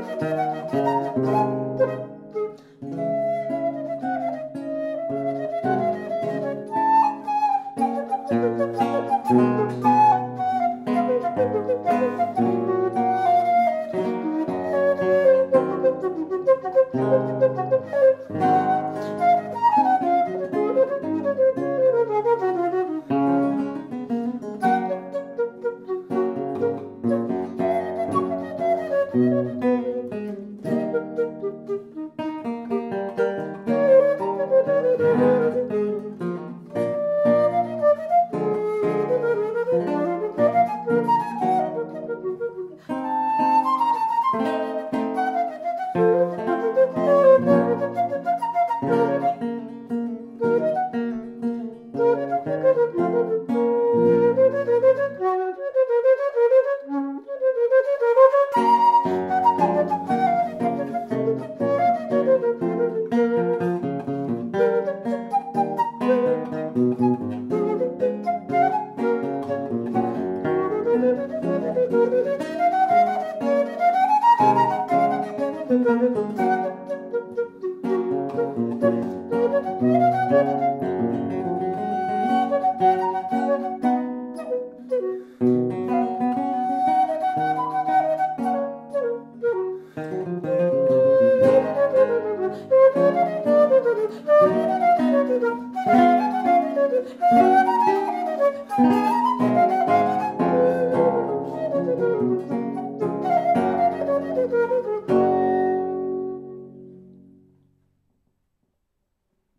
Música Thank you.